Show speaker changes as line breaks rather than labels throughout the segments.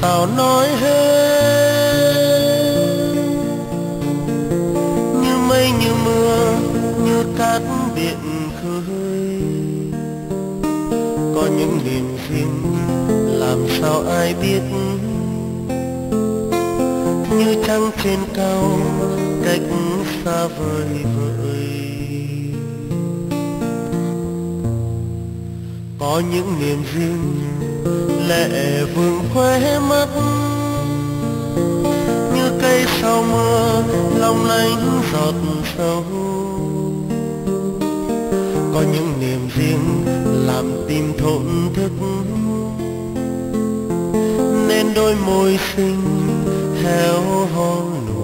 sao nói hết. Như mây, như mưa, như cát biển khơi. Có những niềm riêng làm sao ai biết? Như trăng trên cao, cách xa vời vợi. Có những niềm riêng lệ vương khóe mắt như cây sau mưa, long lanh giọt sâu. Có những niềm riêng làm tim thổn thức. Nên đôi môi xinh héo hon nụ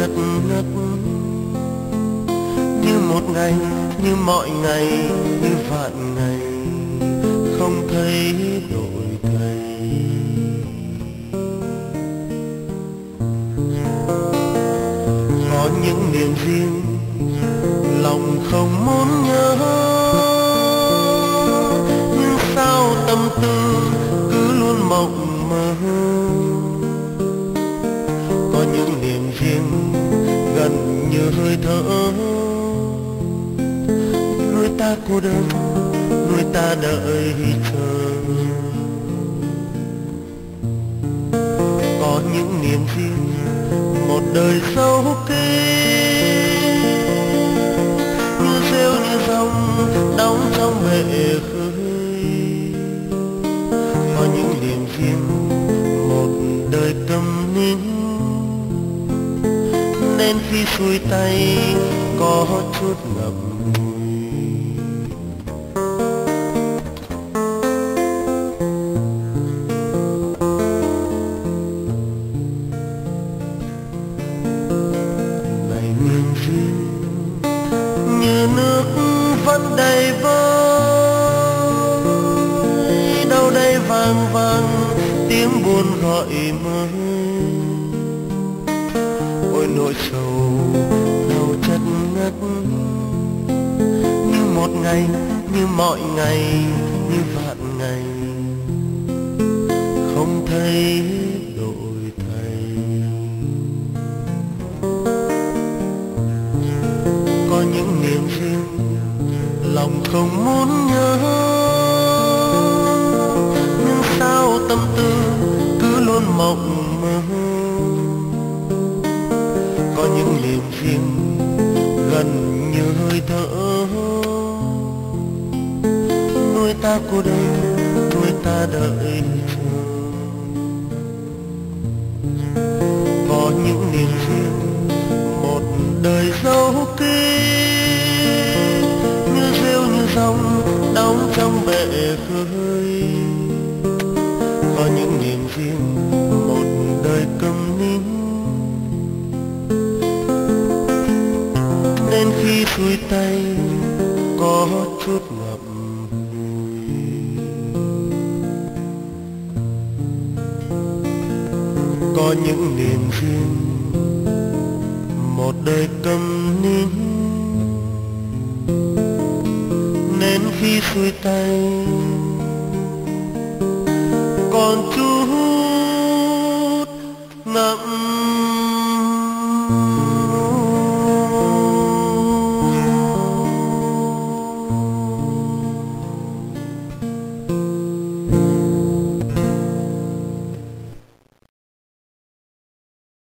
đau chất ngất như một ngày, như mọi ngày, như vạn ngày, không thấy đổi thay. Có những niềm riêng, lòng không muốn nhớ. Nhưng sao tâm tư cứ luôn mộng mơ? Hơi thở người ta cô đơn, người ta đợi chờ. Có những niềm riêng một đời sâu lên khi xuôi tay có chút ngập ngùi. Này miền riêng như nước vẫn đầy vơi, đâu đây vang vang tiếng buồn gọi mơ nỗi sầu đau chất ngất. Như một ngày, như mọi ngày, như vạn ngày. Không thấy đổi thay. Có những niềm riêng, lòng không muốn nhớ. Nhưng sao tâm tư cứ luôn mộng tim gần như hơi thở nuôi ta cô đơn, nuôi ta đợi chờ có những niềm riêng, một đời dấu kín như rêu, như rong đóng trong bể khơi. Khi xuôi tay có chút ngập ngùi. Có những niềm riêng, một đời cầm nín. Nên khi xuôi tay, còn chút